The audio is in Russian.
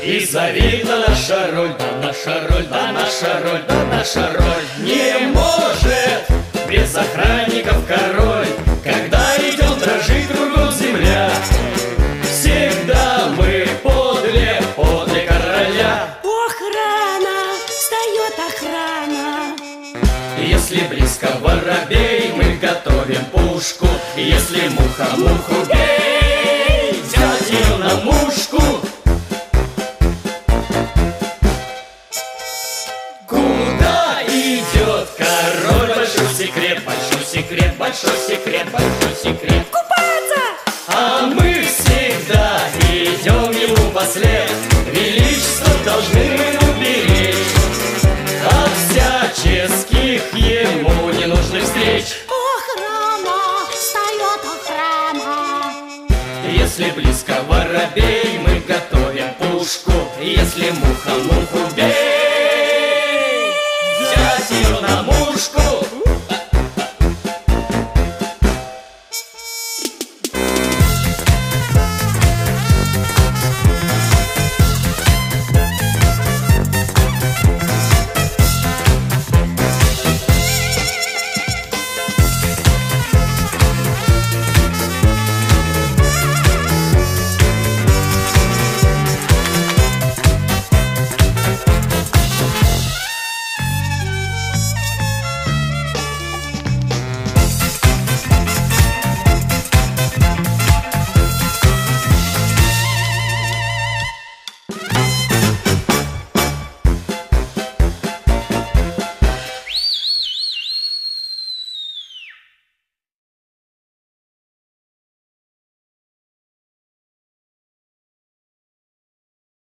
И завидна наша роль, да наша роль, да наша роль, да наша роль. Не может без охранников король. Когда идем, дрожит кругом земля Всегда мы подле, подле короля. Охрана, встает охрана. Если близко воробей, мы готовим пушку. Если муха муху бей, большой секрет, большой секрет. Купаться! А мы всегда идем ему послед Величество должны мы уберечь От всяческих ему ненужных встреч. Охрана, встает охрана! Если близко воробей,